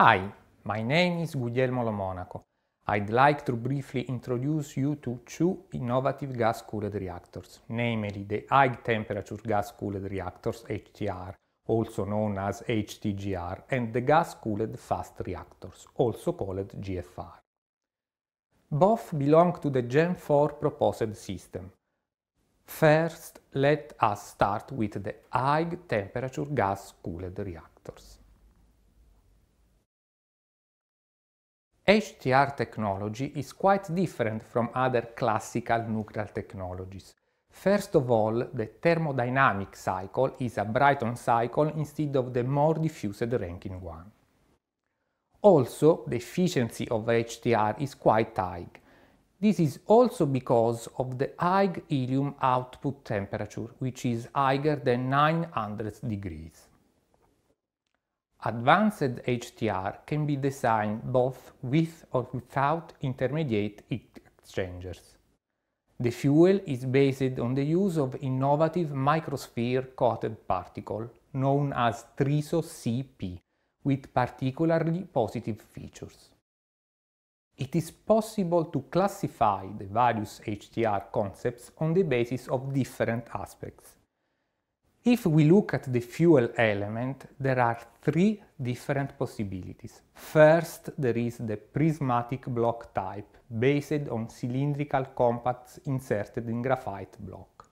Hi, my name is Guglielmo Lo Monaco. I'd like to briefly introduce you to two innovative gas-cooled reactors, namely the high-temperature gas-cooled reactors HTR, also known as HTGR, and the gas-cooled fast reactors, also called GFR. Both belong to the Gen 4 proposed system. First, let us start with the high-temperature gas-cooled reactors. HTR technology is quite different from other classical nuclear technologies. First of all, the thermodynamic cycle is a Brayton cycle instead of the more diffused Rankine one. Also, the efficiency of HTR is quite high. This is also because of the high helium output temperature, which is higher than 900 degrees. Advanced HTR can be designed both with or without intermediate heat exchangers. The fuel is based on the use of innovative microsphere coated particle known as TRISO CP with particularly positive features. It is possible to classify the various HTR concepts on the basis of different aspects. If we look at the fuel element, there are three different possibilities. First, there is the prismatic block type, based on cylindrical compacts inserted in graphite block.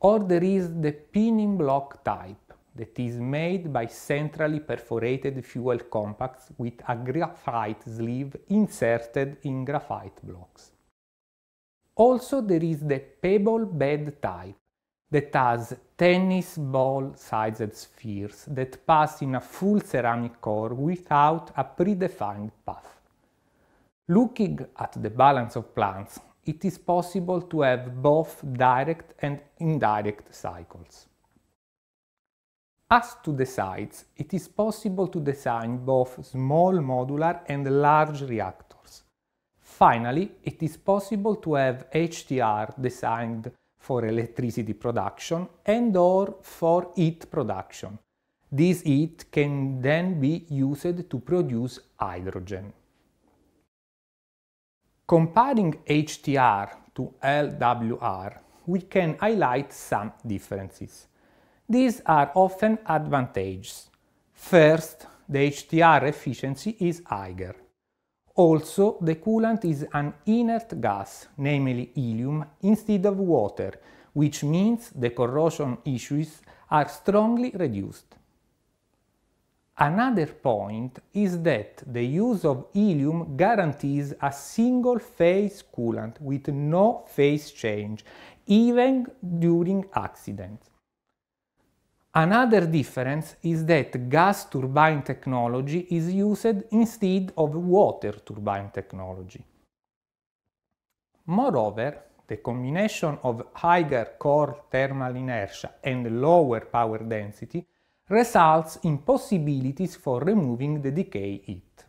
Or there is the pin-in-block type, that is made by centrally perforated fuel compacts with a graphite sleeve inserted in graphite blocks. Also there is the pebble bed type, that has tennis ball-sized spheres that pass in a full ceramic core without a predefined path. Looking at the balance of plants, it is possible to have both direct and indirect cycles. As to the size, it is possible to design both small modular and large reactors. Finally, it is possible to have HTR designed for electricity production and or for heat production. This heat can then be used to produce hydrogen. Comparing HTR to LWR, we can highlight some differences. These are often advantages. First, the HTR efficiency is higher. Also, the coolant is an inert gas, namely helium, instead of water, which means the corrosion issues are strongly reduced. Another point is that the use of helium guarantees a single phase coolant with no phase change, even during accidents. Another difference is that gas turbine technology is used instead of water turbine technology. Moreover, the combination of higher core thermal inertia and lower power density results in possibilities for removing the decay heat.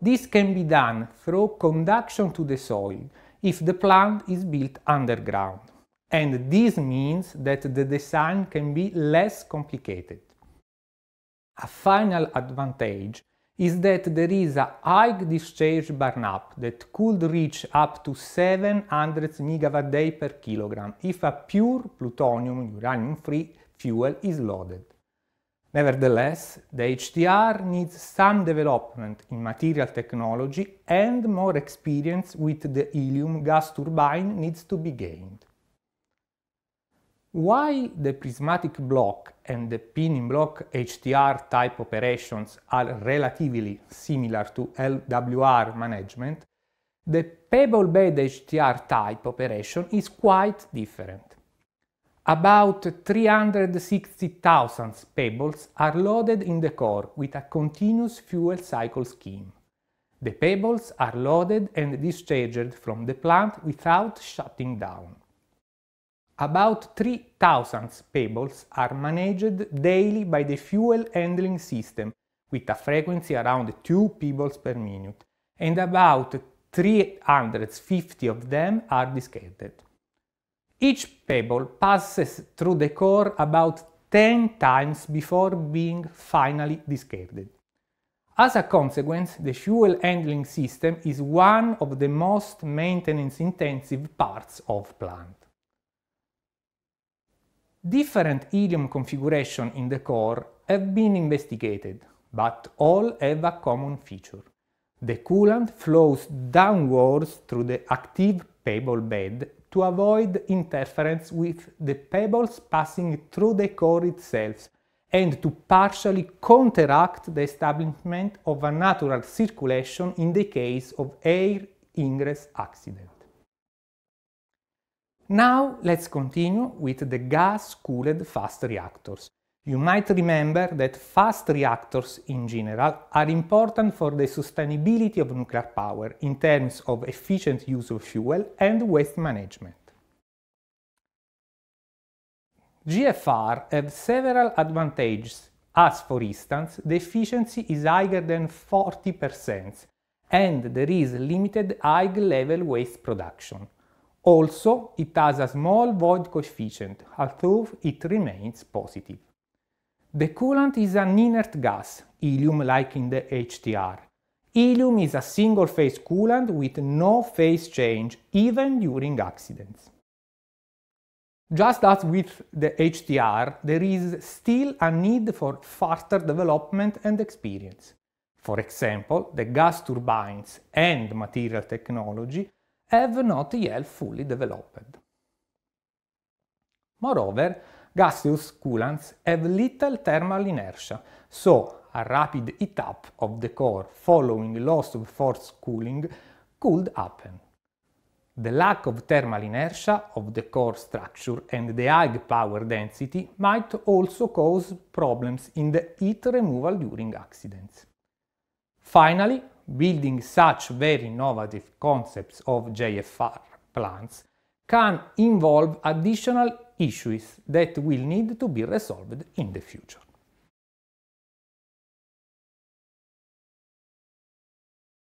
This can be done through conduction to the soil if the plant is built underground and this means that the design can be less complicated. A final advantage is that there is a high discharge burn-up that could reach up to 700 MW per kilogram if a pure plutonium uranium-free fuel is loaded. Nevertheless, the HTR needs some development in material technology and more experience with the helium gas turbine needs to be gained. Why the prismatic block and the pin-in-block HTR type operations are relatively similar to LWR management, the pebble bed HTR type operation is quite different. About 360,000 pebbles are loaded in the core with a continuous fuel cycle scheme. The pebbles are loaded and discharged from the plant without shutting down. About 3,000 pebbles are managed daily by the fuel handling system with a frequency around 2 pebbles per minute and about 350 of them are discarded. Each pebble passes through the core about 10 times before being finally discarded. As a consequence, the fuel handling system is one of the most maintenance-intensive parts of plant. Different helium configuration in the core have been investigated, but all have a common feature. The coolant flows downwards through the active pebble bed to avoid interference with the pebbles passing through the core itself and to partially counteract the establishment of a natural circulation in the case of air ingress accident. Now let's continue with the gas-cooled fast reactors. You might remember that fast reactors in general are important for the sustainability of nuclear power in terms of efficient use of fuel and waste management. GFR have several advantages, as for instance, the efficiency is higher than 40% and there is limited high-level waste production. Also, it has a small void coefficient, although it remains positive. The coolant is an inert gas, helium like in the HTR. Helium is a single-phase coolant with no phase change, even during accidents. Just as with the HTR, there is still a need for faster development and experience. For example, the gas turbines and material technology have not yet fully developed. Moreover, gaseous coolants have little thermal inertia, so a rapid heat-up of the core following loss of forced cooling could happen. The lack of thermal inertia of the core structure and the high power density might also cause problems in the heat removal during accidents. Finally, building such very innovative concepts of GFR plants can involve additional issues that will need to be resolved in the future.